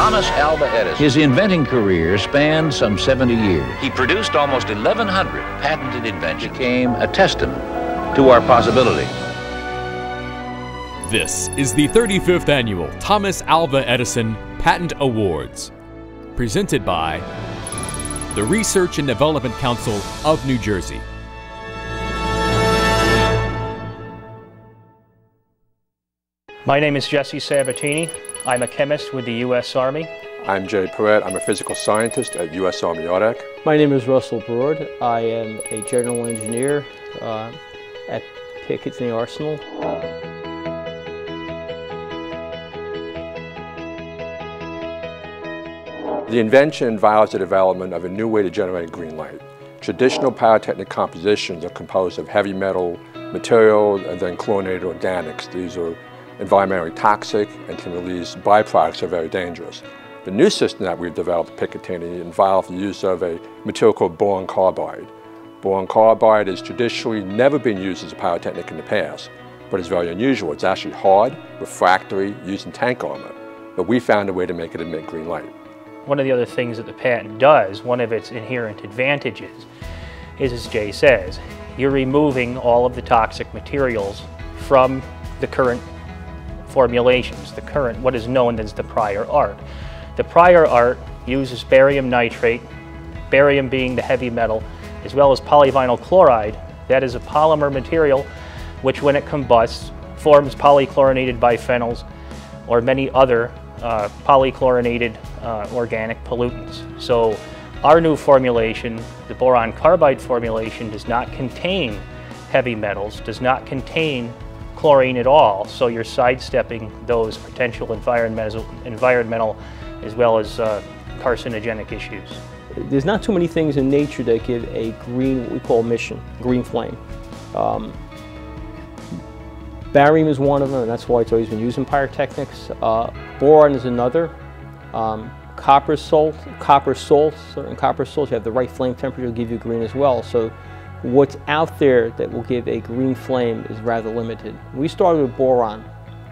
Thomas Alva Edison. His inventing career spanned some 70 years. He produced almost 1,100 patented inventions. Became a testament to our possibility. This is the 35th annual Thomas Alva Edison Patent Awards, presented by the Research and Development Council of New Jersey. My name is Jesse Sabatini. I'm a chemist with the U.S. Army. I'm Jay Poret. I'm a physical scientist at U.S. Army ARDEC. My name is Russell Broad. I am a general engineer uh, at Picatinny Arsenal. The invention involves the development of a new way to generate green light. Traditional pyrotechnic compositions are composed of heavy metal material and then chlorinated organics. These are environmentally toxic and can release byproducts that are very dangerous. The new system that we've developed at Picatinny involves the use of a material called boron carbide. Boron carbide has traditionally never been used as a pyrotechnic in the past, but it's very unusual. It's actually hard, refractory, used in tank armor. But we found a way to make it emit green light. One of the other things that the patent does, one of its inherent advantages, is as Jay says, you're removing all of the toxic materials from the current formulations, the current, what is known as the prior art. The prior art uses barium nitrate, barium being the heavy metal, as well as polyvinyl chloride. That is a polymer material which when it combusts forms polychlorinated biphenyls or many other uh, polychlorinated uh, organic pollutants. So our new formulation, the boron carbide formulation, does not contain heavy metals, does not contain chlorine at all, so you're sidestepping those potential environmental, as well as uh, carcinogenic issues. There's not too many things in nature that give a green, what we call emission, green flame. Um, barium is one of them, and that's why it's always been used in pyrotechnics. Uh, boron is another. Um, copper salt, copper salt, certain copper salts, you have the right flame temperature will give you green as well. So what's out there that will give a green flame is rather limited. We started with boron,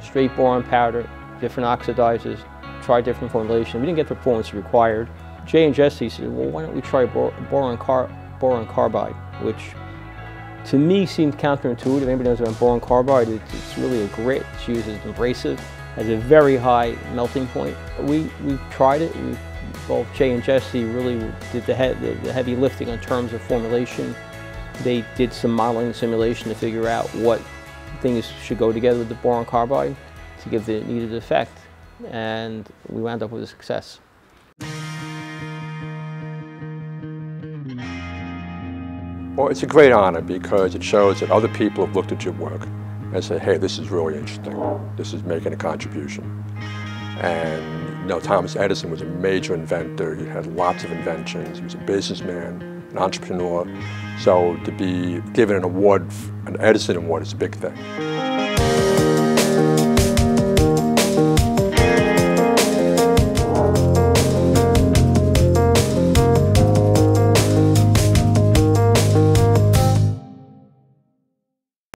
straight boron powder, different oxidizers, tried different formulations. We didn't get the performance required. Jay and Jesse said, well, why don't we try boron, car boron carbide, which to me seemed counterintuitive. Anybody knows about boron carbide, it's, it's really a grit. It's used as abrasive, has a very high melting point. We, we tried it. We, both Jay and Jesse really did the, he the heavy lifting in terms of formulation, they did some modeling and simulation to figure out what things should go together with the boron carbide to give the needed effect, and we wound up with a success. Well, it's a great honor because it shows that other people have looked at your work and said, hey, this is really interesting. This is making a contribution. And you know, Thomas Edison was a major inventor. He had lots of inventions. He was a businessman, an entrepreneur. So to be given an award, an Edison Award is a big thing.